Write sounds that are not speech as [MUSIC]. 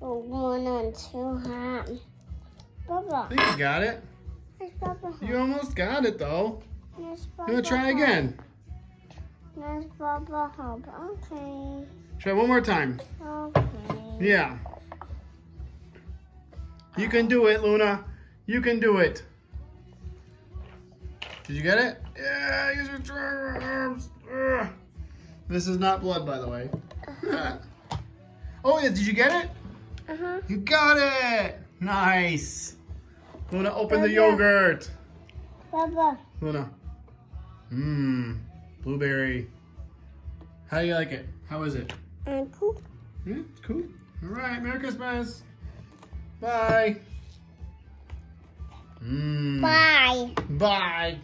one and two hand. Bubba. I think you got it. You almost got it though. You wanna try again? Okay. Try one more time. Okay. Yeah. You can do it, Luna. You can do it. Did you get it? Yeah, use your strong arms. Ugh. This is not blood, by the way. [LAUGHS] oh, yeah, did you get it? Uh-huh. You got it! Nice. Luna, open the yogurt. Bubba. Luna. Mmm, blueberry. How do you like it? How is it? Uncle. Yeah, it's cool. All right, Merry Christmas. Bye. Mmm. Bye. Bye.